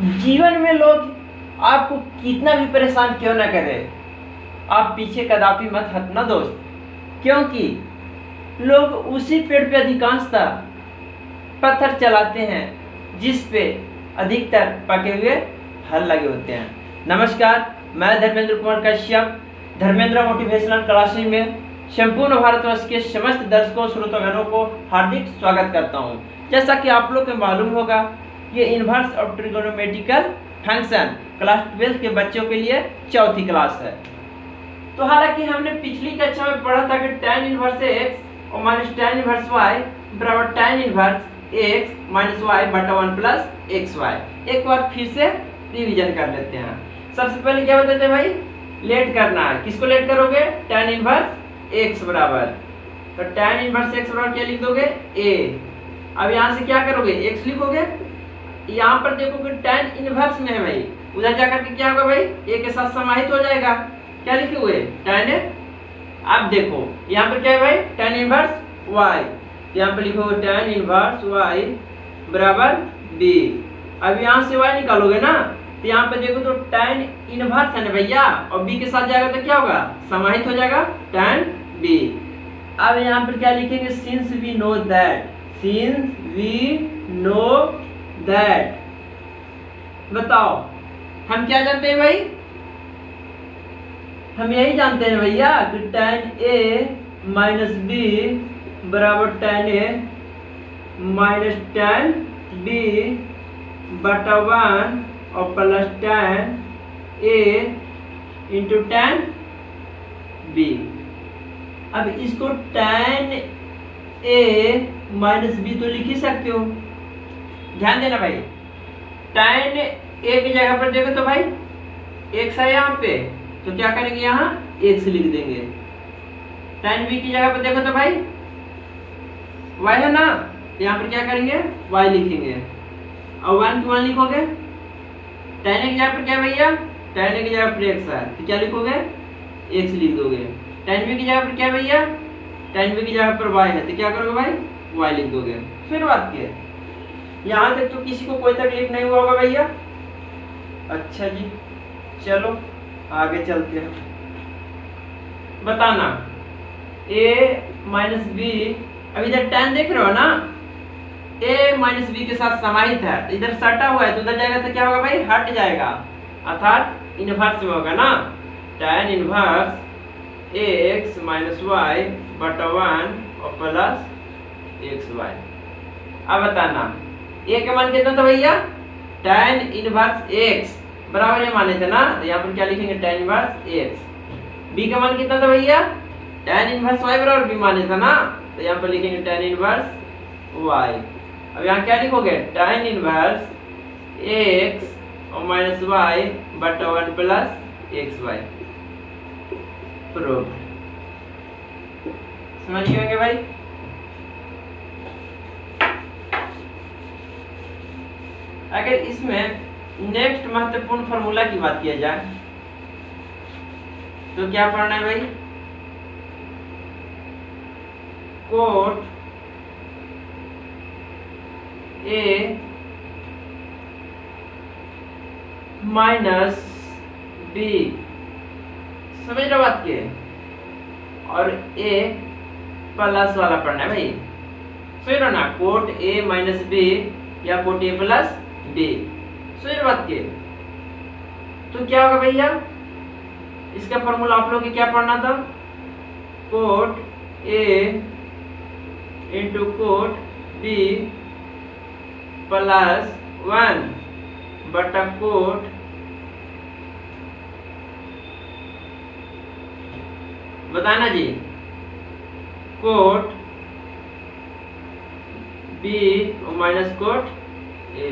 जीवन में लोग आपको कितना भी परेशान क्यों ना करे। आप पीछे कदापि मत हटना दोस्त, क्योंकि लोग उसी पेड़ पे अधिकांशतः पत्थर चलाते हैं, जिस पे अधिकतर पके हुए हल लगे होते हैं। नमस्कार, मैं धर्मेंद्र कुमार कश्यप, धर्मेंद्र मोटिवेशनल क्लासेज में संपूर्ण भारतवर्ष के समस्त दर्शकों, श्रोतागणों को हार्दिक स्वागत करता हूँ। जैसा कि आप लोग को मालूम होगा ये इन्वर्स और ट्रिगोनोमेटिकल फ़ंक्शन क्लास ट्वेल्थ के बच्चों के लिए चौथी क्लास है। तो हालाँकि हमने पिछली कक्षा में पढ़ा था कि tan इनवर्स एक्स और माइनस tan इनवर्स वाई बराबर tan inverse X minus Y बटा वन प्लस एक्स वाई एक बार फिर से रिवीजन कर लेते हैं। सबसे पहले क्या बताते हैं भाई? लेट करना है। किसको लेट करोगे? tan इनवर्स एक्स बराबर। तो tan इनवर्स एक्स बराबर क्या लिख दोगे? A अब यहाँ से क्या करोगे? X लिखोगे? यहाँ पर देखोगे tan इनवर्स में है भाई। उधर जाकर के क्या होगा भाई? A के साथ समाहित हो जाएगा। क्या लिखे हुए? Tan अब देखो, यहाँ पर क्या है भाई? Tan इनवर्स y यहाँ पर लिखो tan इनवर्स y बराबर b अब यहाँ से y निकालोगे ना तो यहाँ पर देखो तो tan इनवर्स है ना भैया? और बी के साथ जाएगा तो क्या होगा? समाहित हो जाएगा टेन बी अब यहाँ पर क्या लिखेंगे? Since we know that since we know that बताओ। हम क्या जानते हैं भाई? हम यही जानते हैं भैया कि टेन ए माइनस बी बराबर tan A minus tan B बटा वन और plus tan A into tan B अब इसको टेन ए माइनस बी तो लिख ही सकते हो। ध्यान देना भाई। tan a की जगह पर देखो तो भाई x है यहाँ पे तो क्या करेंगे यहाँ? एक्स लिख देंगे। tan b की जगह पर देखो तो भाई, y है ना? तो यहाँ पर क्या करेंगे? y लिखेंगे। और वन की वन लिखोगे। tan की जगह पर क्या भैया? tan a की जगह पर x है तो क्या लिखोगे? x लिख दोगे। tan b की जगह पर क्या भैया? tan b की जगह पर y है। तो क्या करोगे भाई? y लिख दोगे। फिर बात की यहाँ तक तो किसी को कोई तकलीफ़ नहीं हुआ होगा भैया। अच्छा जी, चलो, आगे चलते हैं। बताना, a माइनस बी अब इधर टेन देख रहे हो ना? A माइनस बी के साथ समाहित है तो इधर सटा हुआ है तो उधर जाएगा तो क्या होगा भाई? हट जाएगा। अर्थात इनवर्स में होगा ना? tan inverse x minus Y बटा वन और प्लस एक्स वाई अब बताना a का मान कितना था भैया? tan इनवर्स x बराबर ये माने थे ना? तो यहाँ पर क्या लिखेंगे? tan इनवर्स x b का मान कितना था भैया? tan इनवर्स y बराबर b माने था ना? तो यहाँ पर लिखेंगे tan इनवर्स y. अब यहाँ क्या लिखोगे? tan इनवर्स x और माइनस y बटा one plus X Y proof समझ गए होंगे भाई? अगर इसमें नेक्स्ट महत्वपूर्ण फॉर्मूला की बात किया जाए तो क्या पढ़ना है भाई? कोट ए माइनस बी समझ रहे बात के? और ए प्लस वाला पढ़ना है भाई। समझ रहे ना? कोट ए माइनस बी या कोट ए प्लस बी समझ बात के। तो क्या होगा भैया? इसका फॉर्मूला आप लोग क्या पढ़ना था? Cot A into cot B plus one बटा कोट बताना जी। Cot B minus cot A